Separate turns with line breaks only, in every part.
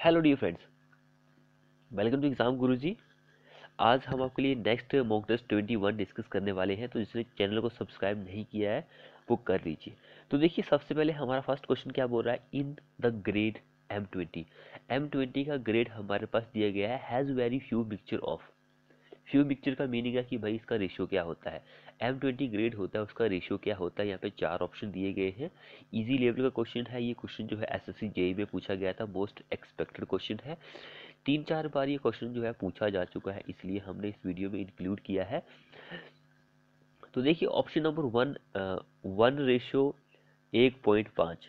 Hello dear friends welcome to exam Guruji आज हम आपके लिए next mock test twenty one discuss करने वाले हैं तो जिसने चैनल को सब्सक्राइब नहीं किया है, वो कर लीजिए। तो देखिए, सबसे पहले हमारा फ़र्स्ट क्वेश्चन क्या बोल रहा है? In the grade M twenty M twenty का ग्रेड हमारे पास दिया गया है has very few mixture of few mixture का मीनिंग है कि भाई इसका रेशियो क्या होता है। एम ट्वेंटी ग्रेड होता है, उसका रेशियो क्या होता है? यहाँ पे चार ऑप्शन दिए गए हैं। इजी लेवल का क्वेश्चन है, ये क्वेश्चन जो है एस एस सी में पूछा गया था मोस्ट एक्सपेक्टेड क्वेश्चन है। तीन चार बार ये क्वेश्चन जो है पूछा जा चुका है, इसलिए हमने इस वीडियो में इंक्लूड किया है। तो देखिए option number one one ratio एक पॉइंट पाँच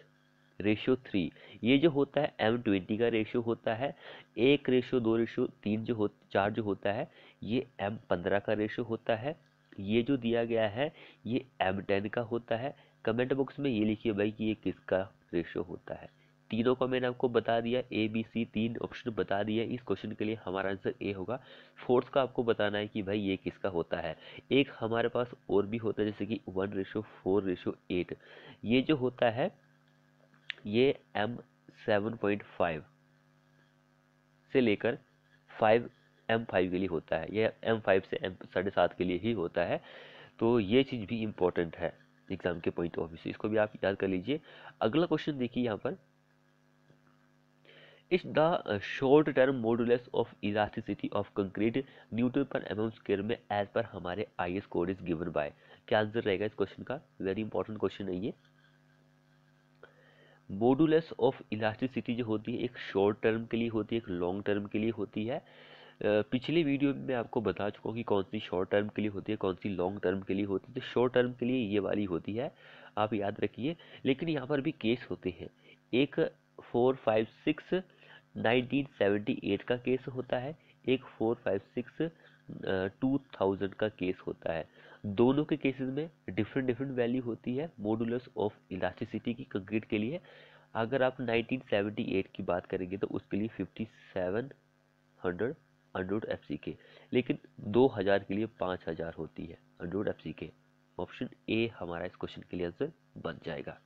रेशियो थ्री ये जो होता है एम ट्वेंटी का रेशियो होता है, एक रेशियो दो रेशियो तीन जो हो, चार जो होता है, ये एम पंद्रह का रेशियो होता है। ये जो दिया गया है, ये एम टेन का होता है। कमेंट बॉक्स में ये लिखिए भाई कि ये किसका रेशो होता है। तीनों को मैंने आपको बता दिया ए बी सी तीन ऑप्शन बता दिया इस क्वेश्चन के लिए हमारा आंसर ए होगा। फोर्थ का आपको बताना है कि भाई ये किसका होता है। एक हमारे पास और भी होता है, जैसे कि one ratio four ratio eight ये जो होता है, ये एम सेवन पॉइंट फाइव से लेकर फाइव एम फाइव के लिए होता है यह एम फाइव से एम साढ़े सात के लिए ही होता है तो ये चीज़ भी इम्पोर्टेंट है एग्ज़ाम के पॉइंट ऑफ़ व्यू से। इसको भी आप याद कर लीजिए। अगला क्वेश्चन देखिए यहाँ पर। इस the short term modulus of elasticity of concrete newton पर एम स्क्र में एज पर हमारे I S code is given by क्या आंसर रहेगा इस क्वेश्चन का? वेरी इंपॉर्टेंट क्वेश्चन है ये। मॉडुलस ऑफ़ इलास्टिसिटी जो होती है, एक शॉर्ट टर्म के लिए होती है, एक लॉन्ग टर्म के लिए होती है। पिछले वीडियो में मैं आपको बता चुका हूँ कि कौन सी शॉर्ट टर्म के लिए होती है, कौन सी लॉन्ग टर्म के लिए होती है। तो शॉर्ट टर्म के लिए ये वाली होती है, आप याद रखिए। लेकिन यहाँ पर भी केस होते हैं। एक four five six nineteen seventy eight का केस होता है, एक four five six two thousand का केस होता है। दोनों के केसेस में डिफरेंट डिफरेंट वैल्यू होती है मॉडुलस ऑफ़ इलास्टिसिटी की कंक्रीट के लिए। अगर आप 1978 की बात करेंगे तो उसके लिए 5700 अंडरूट एफ़ सी के लेकिन 2000 के लिए 5000 होती है अंडरूट एफ़ सी के ऑप्शन ए हमारा इस क्वेश्चन के लिए आंसर बन जाएगा।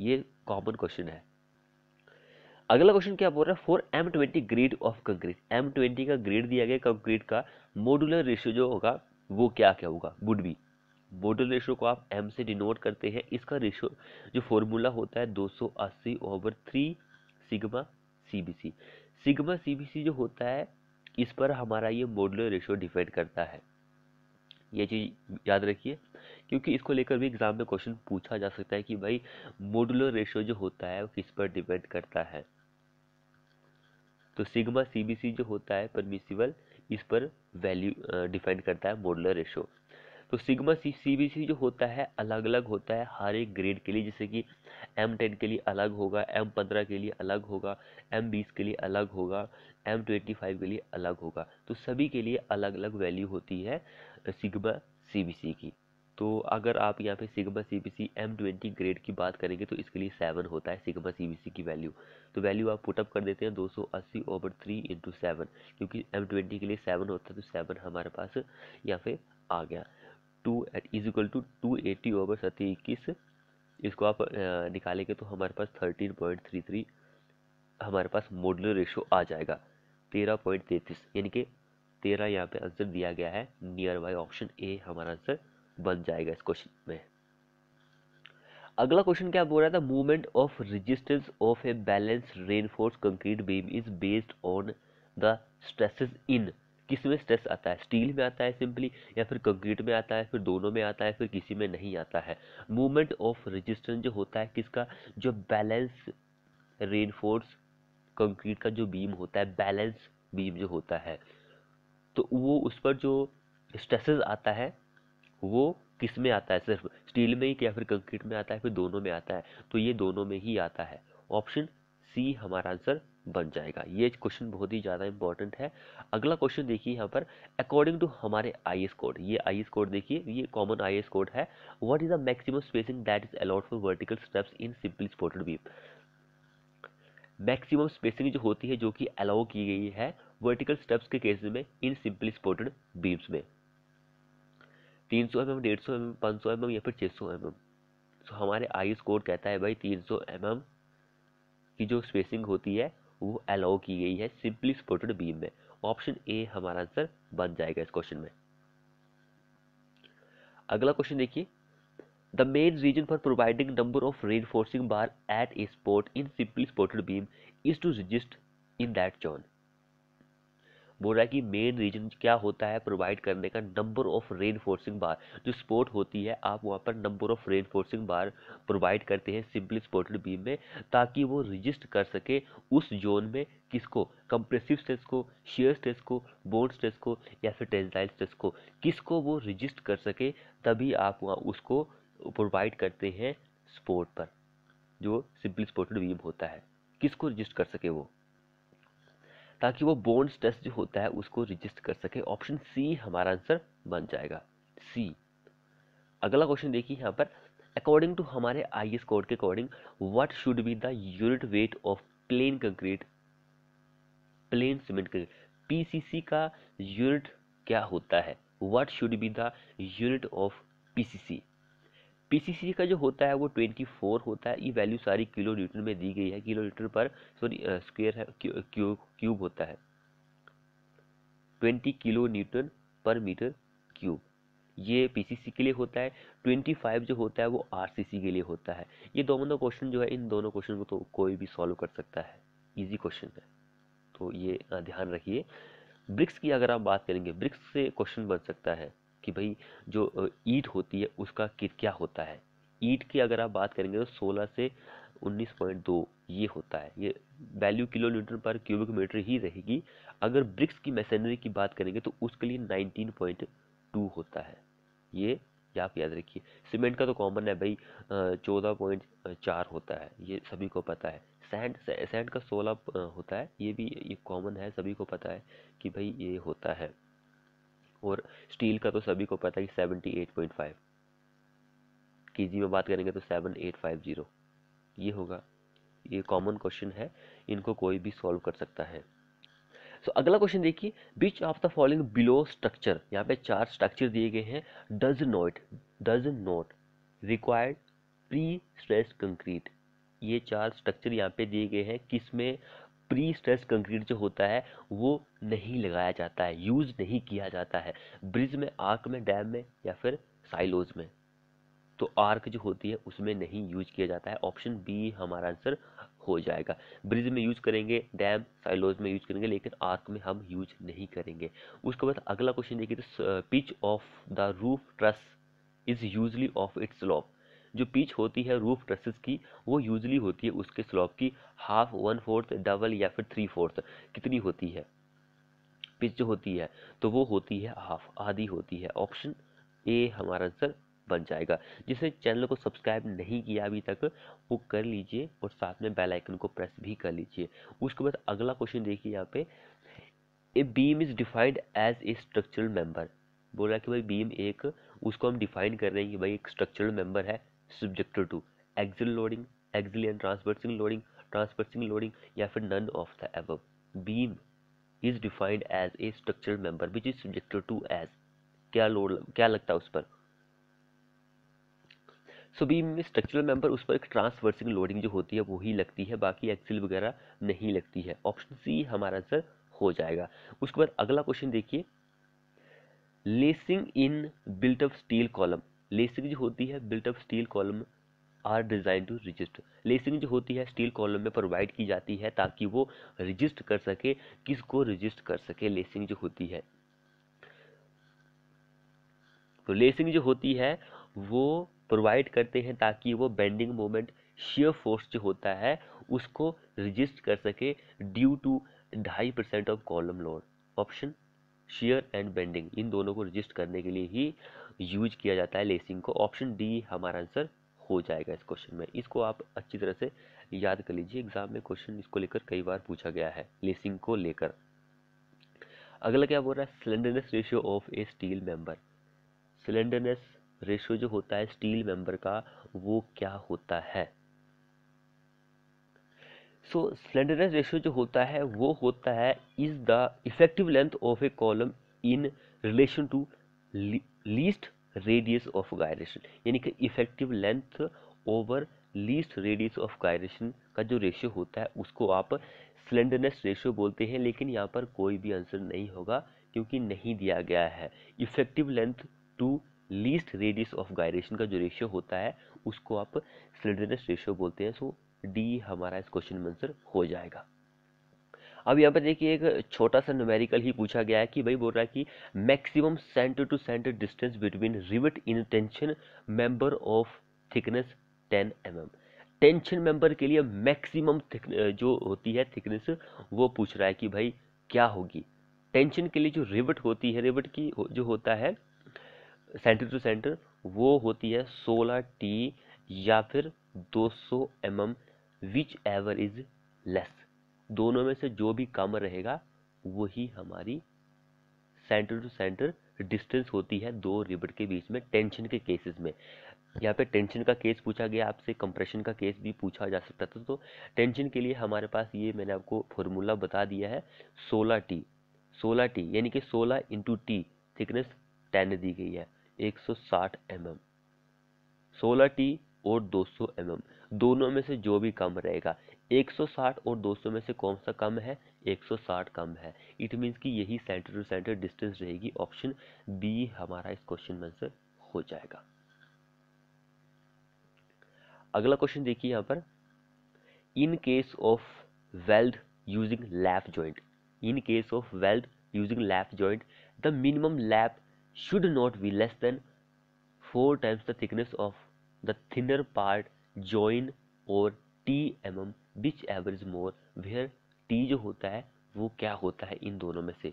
ये कॉमन क्वेश्चन है। अगला क्वेश्चन क्या बोल रहा है? For M twenty grade of concrete M twenty का ग्रेड दिया गया कंक्रीट का मॉडुलर रेशियो जो होगा, वो क्या क्या होगा? वुड बी मॉडुलर रेशियो को आप एम से डिनोट करते हैं। इसका रेशियो जो फॉर्मूला होता है 280 over three sigma CBC sigma CBC जो होता है इस पर हमारा ये मॉडुलर रेशियो डिपेंड करता है? ये चीज़ याद रखिए, क्योंकि इसको लेकर भी एग्ज़ाम में क्वेश्चन पूछा जा सकता है कि भाई मॉडुलर रेशियो जो होता है वो किस पर डिपेंड करता है? तो सिग्मा सीबीसी जो होता है परमिसिबल इस पर वैल्यू डिपेंड करता है मॉडुलर रेशियो तो sigma C C B C जो होता है अलग अलग होता है हर एक ग्रेड के लिए। जैसे कि एम टेन के लिए अलग होगा एम पंद्रह के लिए अलग होगा एम बीस के लिए अलग होगा एम ट्वेंटी फाइव के लिए अलग होगा। तो सभी के लिए अलग अलग वैल्यू होती है सिग्मा सी बी सी की। तो अगर आप यहाँ पे sigma C B C M twenty grade की बात करेंगे तो इसके लिए सेवन होता है सिग्मा सी बी सी की वैल्यू तो वैल्यू आप पुटअप कर देते हैं दो सौ अस्सी ओवर थ्री इंटू सेवन क्योंकि एम ट्वेंटी के लिए सेवन होता है तो सेवन हमारे पास यहाँ पे आ गया। Two eight is equal to two eighty over सती इक्कीस, इसको आप निकालेंगे तो हमारे पास थर्टीन पॉइंट थ्री थ्री हमारे पास मॉडुलर रेशो आ जाएगा। तेरह पॉइंट तैंतीस, यानी कि तेरह यहाँ पे आंसर दिया गया है। नियर बाई ऑप्शन ए हमारा आंसर बन जाएगा इस क्वेश्चन में। अगला क्वेश्चन क्या बोल रहा था? Movement of resistance of a balance reinforce concrete beam is based on the stresses in किसमें स्ट्रेस आता है? स्टील में आता है सिंपली या फिर कंक्रीट में आता है, फिर दोनों में आता है, फिर किसी में नहीं आता है? मूवमेंट ऑफ़ रेजिस्टेंस जो होता है किसका? जो बैलेंस रेनफोर्स कंक्रीट का जो बीम होता है बैलेंस बीम जो होता है तो वो उस पर जो स्ट्रेसेस आता है, वो किसमें आता है? सिर्फ़ स्टील में ही या फिर कंक्रीट में आता है, फिर दोनों में आता है? तो ये दोनों में ही आता है। ऑप्शन सी हमारा आंसर बन जाएगा। ये क्वेश्चन बहुत ही ज़्यादा इंपॉर्टेंट है। अगला क्वेश्चन देखिए यहाँ पर। अकॉर्डिंग टू हमारे आईएस कोड ये आईएस कोड देखिए, ये कॉमन आईएस कोड है। What is the maximum spacing that is allowed for vertical steps in simply supported beam maximum spacing जो होती है, जो कि अलाउ की गई है वर्टिकल स्टेप्स के केसेस में इन सिंपली स्पोर्टेड बीम्स में। तीन सौ एम एम डेढ़ सौ एम एम पाँच सौ एम एम या फिर छः सौ एम एम तो हमारे आईएस कोड कहता है भाई, तीन सौ एम एम की जो स्पेसिंग होती है वो अलाउ की गई है सिंपली सपोर्टेड बीम में। ऑप्शन ए हमारा आंसर बन जाएगा इस क्वेश्चन में। अगला क्वेश्चन देखिए। The main reason for providing number of reinforcing bar at a support in simply supported beam is to resist in that zone बोल रहा है कि मेन रीजन क्या होता है प्रोवाइड करने का? Number of reinforcing bar जो स्पोर्ट होती है, आप वहाँ पर number of reinforcing bar provide करते हैं सिंपली स्पोर्टेड बीम में, ताकि वो रजिस्ट कर सके उस जोन में किसको? कंप्रेसिव स्ट्रेस को शेयर स्ट्रेस को बोन स्ट्रेस को, या फिर टेंसाइल स्ट्रेस को, किसको वो रजिस्ट कर सके, तभी आप वहाँ उसको प्रोवाइड करते हैं स्पोर्ट पर, जो सिंपली स्पोर्टेड बीम होता है। किसको रजिस्ट कर सके वो? ताकि वो बोन्स टेस्ट जो होता है उसको रजिस्ट कर सके। ऑप्शन सी हमारा आंसर बन जाएगा। सी अगला क्वेश्चन देखिए यहाँ पर। अकॉर्डिंग टू हमारे आई एस कोड के according what should be the unit weight of plain concrete plain cement concrete PCC का यूनिट क्या होता है? What should be the unit of PCC PCC का जो होता है वो 24 होता है। ये वैल्यू सारी किलो न्यूटन में दी गई है। किलो लीटर पर सॉरी स्क्वेयर है क्यू, क्यूब होता है। 20 किलो न्यूटन पर मीटर क्यूब ये पीसीसी के लिए होता है। 25 जो होता है वो आरसीसी के लिए होता है। ये दोनों क्वेश्चन जो है इन दोनों क्वेश्चन को तो कोई भी सॉल्व कर सकता है। इजी क्वेश्चन है। तो ये ध्यान रखिए। ब्रिक्स की अगर आप बात करेंगे ब्रिक्स से क्वेश्चन बन सकता है। कि भाई जो ईट होती है उसका क्या होता है? ईट की अगर आप बात करेंगे तो 16 से 19.2 ये होता है। ये वैल्यू किलो पर क्यूबिक मीटर ही रहेगी। अगर ब्रिक्स की मैसेनरी की बात करेंगे तो उसके लिए 19.2 होता है। ये आप याद रखिए। सीमेंट का तो कॉमन है भाई चौदह पॉइंट चार होता है। ये सभी को पता है। सैंड सैंड का सोलह होता है। ये भी, ये कॉमन है, सभी को पता है कि भाई ये होता है। और स्टील का तो सभी को पता है seventy eight point five K G में बात करेंगे तो सेवन एट फाइव ज़ीरो ये होगा ये कॉमन क्वेश्चन है इनको कोई भी सॉल्व कर सकता है। सो so, अगला क्वेश्चन देखिए which of the following below structure यहाँ पे चार स्ट्रक्चर दिए गए हैं does not does not required pre stress concrete ये चार स्ट्रक्चर यहाँ पे दिए गए हैं किसमें प्री स्ट्रेस कंक्रीट जो होता है, वो नहीं लगाया जाता है यूज़ नहीं किया जाता है। ब्रिज में, आर्क में, डैम में या फिर साइलोज में। तो आर्क जो होती है, उसमें नहीं यूज़ किया जाता है। ऑप्शन बी हमारा आंसर हो जाएगा। ब्रिज में यूज़ करेंगे, डैम साइलोज में यूज़ करेंगे, लेकिन आर्क में हम यूज़ नहीं करेंगे। उसके बाद अगला क्वेश्चन देखिए तो pitch of the roof truss is usually of its slope जो पिच होती है रूफ ट्रसेस की, वो यूजली होती है उसके स्लॉप की हाफ़ वन फोर्थ डबल या फिर थ्री फोर्थ कितनी होती है। पिच जो होती है तो वो होती है हाफ़ आधी होती है। ऑप्शन ए हमारा आंसर बन जाएगा। जिसने चैनल को सब्सक्राइब नहीं किया अभी तक, वो कर लीजिए और साथ में बेल आइकन को प्रेस भी कर लीजिए। उसके बाद अगला क्वेश्चन देखिए यहाँ पे। A beam is defined as a structural member बोल रहा है कि भाई बीम एक, उसको हम डिफाइन कर रहे हैं कि भाई एक स्ट्रक्चरल मेंबर है। Subjected to axial loading axial and transversing loading transversing loading या फिर none of the above beam is defined as a structural member which is subjected to as क्या लोड क्या लगता है उस पर? सो बीम में स्ट्रक्चरल मेंबर उस पर एक ट्रांसवर्सिंग लोडिंग जो होती है वही लगती है, बाकी एक्सिल वगैरह नहीं लगती है। ऑप्शन सी हमारा आंसर हो जाएगा। उसके बाद अगला क्वेश्चन देखिए। Lacing in built of steel column lacing जो होती है built built up steel column are design to resist lacing जो होती है स्टील कॉलम में प्रोवाइड की जाती है ताकि वो रजिस्ट कर सके, किसको रजिस्ट कर सके लेसिंग जो होती है। तो लेसिंग जो होती है, वो प्रोवाइड करते हैं ताकि वो बेंडिंग मोमेंट शेयर फोर्स जो होता है, उसको रजिस्ट कर सके ड्यू टू ढाई percent of column load option shear and bending इन दोनों को रजिस्ट करने के लिए ही यूज़ किया जाता है लेसिंग को। ऑप्शन डी हमारा आंसर हो जाएगा इस क्वेश्चन में। इसको आप अच्छी तरह से याद कर लीजिए। एग्ज़ाम में क्वेश्चन इसको लेकर कई बार पूछा गया है लेसिंग को लेकर। अगला क्या बोल रहा है? Slenderness ratio of a steel member slenderness ratio जो होता है स्टील मेंबर का, वो क्या होता है? सो स्लेंडरनेस रेशियो जो होता है, वो होता है is the effective length of a column in relation to least radius of gyration यानी कि effective length over least radius of gyration का जो रेशियो होता है, उसको आप स्लेंडरनेस रेशियो बोलते हैं, लेकिन यहाँ पर कोई भी आंसर नहीं होगा, क्योंकि नहीं दिया गया है। Effective length to least radius of gyration का जो रेशियो होता है, उसको आप स्लेंडरनेस रेशियो बोलते हैं सो डी हमारा इस क्वेश्चन में आंसर हो जाएगा। अब यहाँ पर देखिए एक छोटा सा न्यूमेरिकल ही पूछा गया है कि भाई बोल रहा है कि maximum centre to centre distance between rivet in tension member of thickness 10 M mm. Tension member के लिए मैक्सिमम जो होती है थिकनेस वो पूछ रहा है कि भाई क्या होगी टेंशन के लिए जो रिवट होती है रिवट की जो होता है सेंटर टू सेंटर वो होती है 16 टी या फिर 200 सौ m m whichever is less दोनों में से जो भी कम रहेगा, वही हमारी सेंटर टू सेंटर डिस्टेंस होती है दो रिबट के बीच में टेंशन के केसेस में। यहाँ पे टेंशन का केस पूछा गया, आपसे कंप्रेशन का केस भी पूछा जा सकता था। तो टेंशन के लिए हमारे पास ये मैंने आपको फॉर्मूला बता दिया है 16 टी 16 टी यानी कि 16 इंटू टी थिकनेस टेन दी गई है 160 एम एम सोलह टी और 200 सौ mm दोनों में से जो भी कम रहेगा 160 और 200 में से कौन सा कम है? 160 कम है। इट मीन्स कि यही सेंटर टू सेंटर डिस्टेंस रहेगी। ऑप्शन बी हमारा इस क्वेश्चन में आंसर हो जाएगा। अगला क्वेश्चन देखिए यहाँ पर। In case of weld using lap joint in case of weld using lap joint the minimum lap should not be less than four times the thickness of the thinner part join और t m m which ever is more, where t जो होता है, वो क्या होता है इन दोनों में से।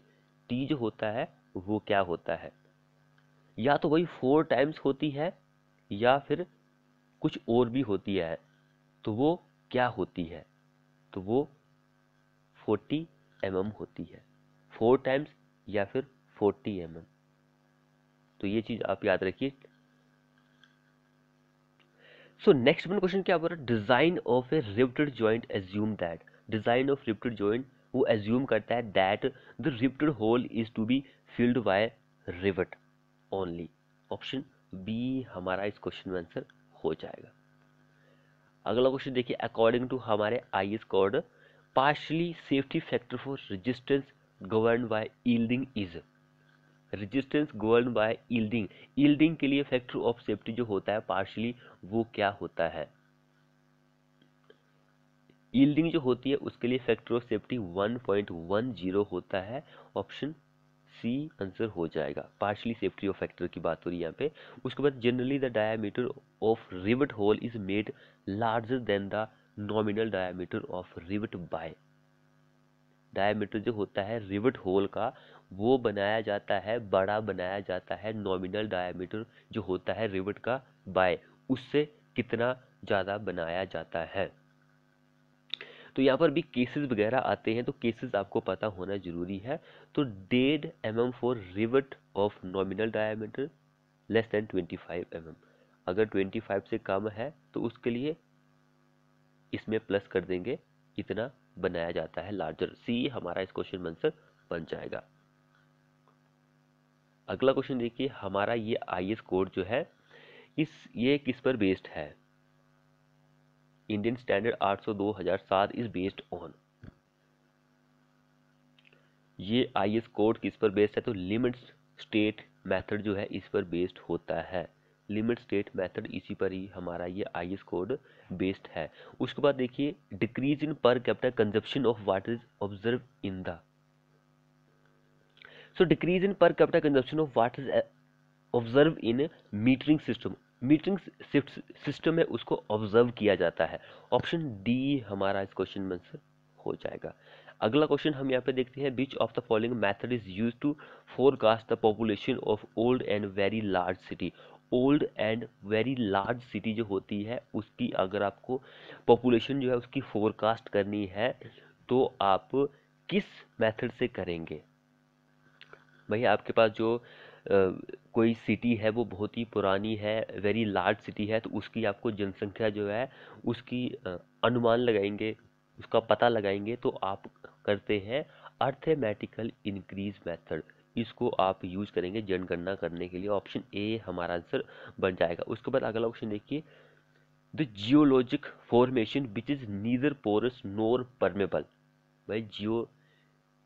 टी जो होता है, वो क्या होता है। या तो वही फोर टाइम्स होती है, या फिर कुछ और भी होती है तो वो क्या होती है? तो वो फोर्टी एम mm होती है। फोर टाइम्स या फिर फोर्टी एम mm. तो ये चीज़ आप याद रखिए सो नेक्स्ट वन क्वेश्चन क्या बोल रहा है? Design of a riveted joint assume that design of riveted joint वो एज्यूम करता है that the riveted hole is to be filled by rivet only option B हमारा इस क्वेश्चन में आंसर हो जाएगा। अगला क्वेश्चन देखिए अकॉर्डिंग टू हमारे I S code partially safety factor for resistance govern by yielding is resistance govern by yielding yielding के लिए फैक्टर ऑफ़ सेफ्टी जो होता है पार्शली वो क्या होता है? ईल्डिंग जो होती है, उसके लिए फैक्टर ऑफ़ सेफ्टी 1.10 होता है। ऑप्शन सी आंसर हो जाएगा। पार्शली सेफ्टी ऑफ़ फैक्टर की बात हो रही है यहाँ पे। उसके बाद generally the diameter of rivet hole is made larger than the nominal diameter of rivet by diameter जो होता है रिवट होल का वो बनाया जाता है, बड़ा बनाया जाता है नॉमिनल डायमीटर जो होता है रिवट का बाय, उससे कितना ज़्यादा बनाया जाता है। तो यहाँ पर भी केसेस वगैरह आते हैं तो केसेस आपको पता होना ज़रूरी है। तो डेढ़ m m for rivet of nominal diameter less than 25 m mm. अगर 25 से कम है तो उसके लिए इसमें प्लस कर देंगे, इतना बनाया जाता है लार्जर सी हमारा इस क्वेश्चन आंसर बन जाएगा। अगला क्वेश्चन देखिए, हमारा ये आईएस कोड जो है, इस, ये किस पर बेस्ड है? Indian standard 800 2007 is based on ये आईएस कोड किस पर बेस्ड है? तो लिमिट स्टेट मेथड जो है, इस पर बेस्ड होता है। लिमिट स्टेट मेथड इसी पर ही हमारा ये आईएस कोड बेस्ड है। उसके बाद देखिए decrease in per capital consumption of water is observe in the So, decrease in per capita consumption of water is observe in metering system metering system है उसको ऑब्ज़र्व किया जाता है। ऑप्शन डी हमारा इस क्वेश्चन में आंसर हो जाएगा। अगला क्वेश्चन हम यहाँ पे देखते हैं which of the following method is use to forecast the population of old and very large city old and very large city जो होती है, उसकी अगर आपको पॉपुलेशन जो है उसकी फोरकास्ट करनी है तो आप किस मेथड से करेंगे? भैया आपके पास जो कोई सिटी है, वो बहुत ही पुरानी है वेरी लार्ज सिटी है तो उसकी आपको जनसंख्या जो है, उसकी अनुमान लगाएँगे, उसका पता लगाएँगे तो आप करते हैं अर्थमेटिकल इंक्रीज मेथड इसको आप यूज़ करेंगे जनगणना करने के लिए। ऑप्शन ए हमारा आंसर बन जाएगा। उसके बाद अगला ऑप्शन देखिए। The geologic formation which is neither porous nor permeable भाई जियो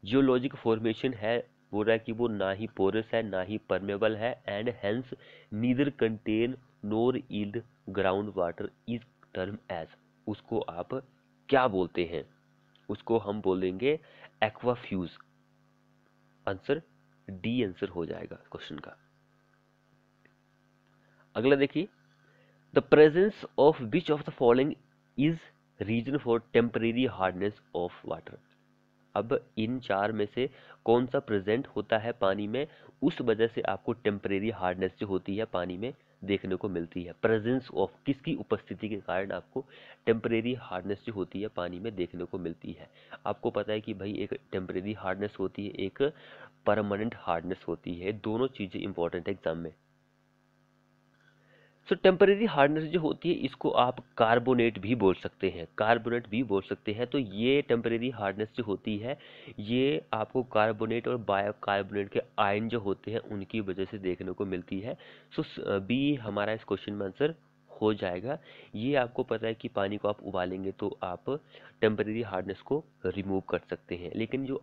जियोलॉजिक फॉर्मेशन है बोल रहा है कि वो ना ही पोरस है, ना ही परमेबल है and hence neither contain nor yield ground water is term as उसको आप क्या बोलते हैं? उसको हम बोलेंगे एक्वाफ्यूज आंसर डी आंसर हो जाएगा क्वेश्चन का। अगला देखिए the presence of which of the following is reason for temporary hardness of water अब इन चार में से कौन सा प्रेजेंट होता है पानी में? उस वजह से आपको टेम्परेरी हार्डनेस जो होती है पानी में देखने को मिलती है। प्रेजेंस ऑफ़ किसकी उपस्थिति के कारण आपको टेम्परेरी हार्डनेस जो होती है पानी में देखने को मिलती है। आपको पता है कि भाई एक टेम्परेरी हार्डनेस होती है, एक परमानेंट हार्डनेस होती है। दोनों चीज़ें इंपॉर्टेंट है एग्ज़ाम में। सो टेम्परेरी हार्डनेस जो होती है इसको आप कार्बोनेट भी बोल सकते हैं। कार्बोनेट भी बोल सकते हैं। तो ये टेम्परेरी हार्डनेस जो होती है ये आपको कार्बोनेट और बायो कार्बोनेट के आयन जो होते हैं उनकी वजह से देखने को मिलती है। सो so, बी हमारा इस क्वेश्चन में आंसर हो जाएगा। ये आपको पता है कि पानी को आप उबालेंगे तो आप टेम्परेरी हार्डनेस को रिमूव कर सकते हैं। लेकिन जो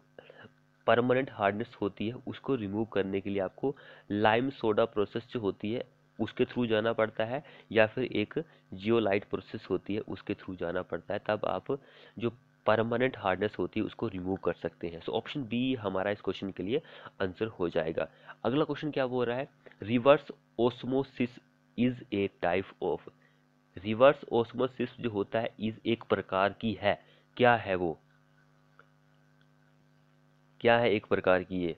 परमानेंट हार्डनेस होती है उसको रिमूव करने के लिए आपको लाइम सोडा प्रोसेस जो होती है उसके थ्रू जाना पड़ता है या फिर एक जियोलाइट प्रोसेस होती है, उसके थ्रू जाना पड़ता है, तब आप जो परमानेंट हार्डनेस होती है, उसको रिमूव कर सकते हैं। सो ऑप्शन बी हमारा इस क्वेश्चन के लिए आंसर हो जाएगा। अगला क्वेश्चन क्या बोल रहा है? Reverse osmosis is a type of reverse osmosis जो होता है इज़ एक प्रकार की है। क्या है वो? क्या है एक प्रकार की ये?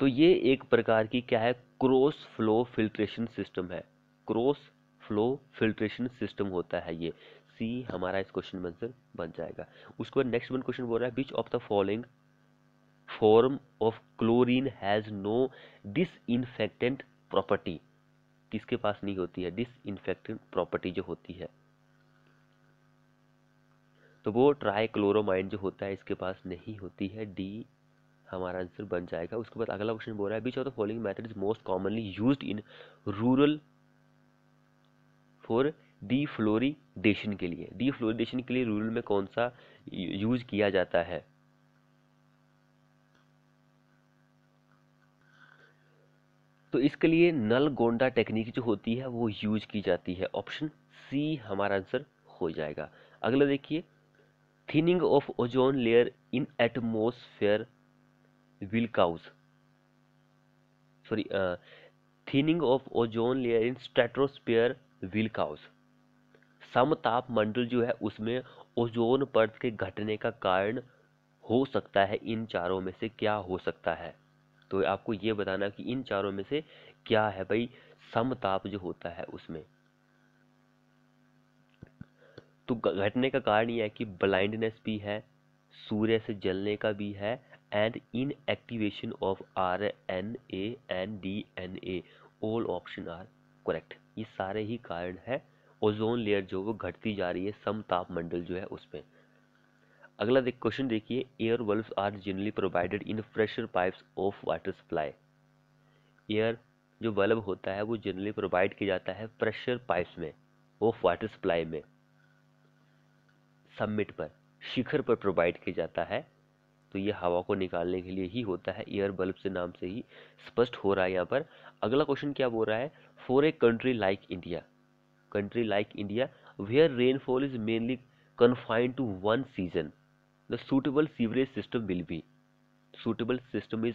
तो ये एक प्रकार की क्या है? क्रॉस फ्लो फिल्ट्रेशन सिस्टम है। क्रॉस फ्लो फिल्ट्रेशन सिस्टम होता है ये। सी हमारा इस क्वेश्चन में आंसर बन जाएगा। उसके बाद नेक्स्ट वन क्वेश्चन बोल रहा है which of the following form of chlorine has no disinfectant property किसके पास नहीं होती है? डिसइनफेक्टेंट प्रॉपर्टी जो होती है। तो वो ट्राई क्लोरोमाइन जो होता है, इसके पास नहीं होती है। डी हमारा आंसर बन जाएगा। उसके बाद अगला क्वेश्चन बोल रहा है which of the following method is most commonly used in rural for defluoridation के लिए? डीफ्लोरिडेशन के लिए रूरल में कौन सा यूज़ किया जाता है? तो इसके लिए नल गोंडा टेक्निक जो होती है, वो यूज़ की जाती है। ऑप्शन सी हमारा आंसर हो जाएगा। अगला देखिए thinning of ozone layer in atmosphere cause sorry uh, thinning of ozone layer in stratosphere cause समताप मंडल जो है उसमें ओजोन परत के घटने का कारण हो सकता है इन चारों में से क्या हो सकता है? तो आपको ये बताना कि इन चारों में से क्या है भाई समताप जो होता है उसमें। तो घटने का कारण यह है कि ब्लाइंडनेस भी है सूर्य से जलने का भी है and inactivation of RNA and DNA all option are correct. ये सारे ही कारण है। ओजोन लेयर जो वो घटती जा रही है सम तापमंडल जो है उसमें। अगला देख क्वेश्चन देखिए। Air valves are generally provided in pressure pipes of water supply air जो बल्ब होता है, वो जनरली प्रोवाइड किया जाता है प्रेशर पाइप्स में ऑफ़ वाटर सप्लाई में। सबमिट पर, शिखर पर प्रोवाइड किया जाता है। तो ये हवा को निकालने के लिए ही होता है एयर बल्ब से नाम से ही स्पष्ट हो रहा है यहाँ पर। अगला क्वेश्चन क्या बोल रहा है? For a country like India country like India where rainfall is mainly confined to one season the suitable sewerage system will be suitable system is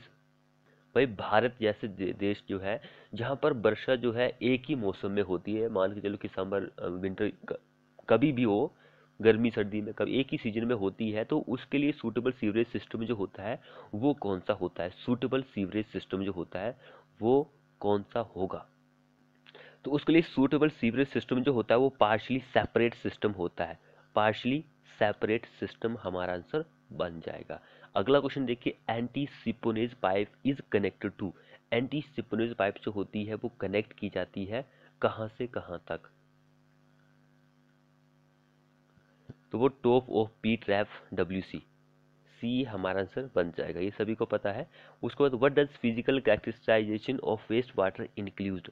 भाई भारत जैसे देश जो है, जहाँ पर वर्षा जो है एक ही मौसम में होती है, मान के चलो कि समर विंटर कभी भी हो गर्मी, सर्दी में कब एक ही सीज़न में होती है तो उसके लिए सूटेबल सीवरेज सिस्टम जो होता है, वो कौन सा होता है? सूटेबल सीवरेज सिस्टम जो होता है, वो कौन सा होगा? तो उसके लिए सूटेबल सीवरेज सिस्टम जो होता है, वो पार्शली सेपरेट सिस्टम होता है। पार्शली सेपरेट सिस्टम हमारा आंसर बन जाएगा। अगला क्वेश्चन देखिए anti siphonage pipe is connected to anti siphonage pipe जो होती है, वो कनेक्ट की जाती है कहाँ से कहाँ तक? तो वो top of P trap W C C हमारा आंसर बन जाएगा, ये सभी को पता है। उसके बाद what does physical characterization of waste water include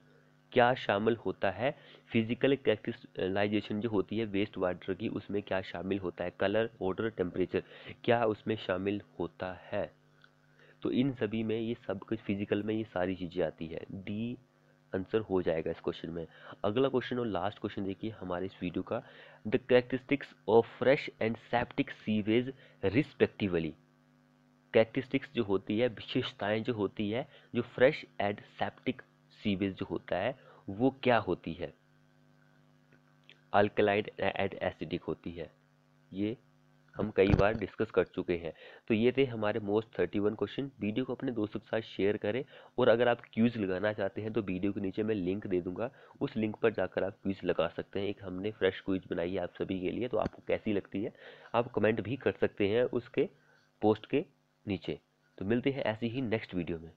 क्या शामिल होता है? फ़िज़िकल कैरेक्टराइजेशन जो होती है वेस्ट वाटर की, उसमें क्या शामिल होता है? कलर ऑर्डर टेम्परेचर क्या उसमें शामिल होता है? तो इन सभी में ये सब कुछ फ़िज़िकल में ये सारी चीज़ें आती है। डी आंसर हो जाएगा इस क्वेश्चन में। अगला क्वेश्चन और लास्ट क्वेश्चन देखिए हमारे इस वीडियो का। The characteristics of fresh and septic sewage respectively characteristics जो होती है, विशेषताएँ जो होती है, जो फ्रेश एंड सेप्टिक सीवेज जो होता है, वो क्या होती है? अल्कलाइड एंड एसिडिक होती है। ये हम कई बार डिस्कस कर चुके हैं। तो ये थे हमारे most thirty one question. Video को अपने दोस्तों के साथ शेयर करें और अगर आप क्यूज़ लगाना चाहते हैं तो वीडियो के नीचे मैं लिंक दे दूँगा। उस लिंक पर जाकर आप क्यूज़ लगा सकते हैं। एक हमने फ्रेश क्यूज बनाई है आप सभी के लिए तो आपको कैसी लगती है, आप कमेंट भी कर सकते हैं उसके, पोस्ट के नीचे। तो मिलते हैं ऐसी ही नेक्स्ट वीडियो में।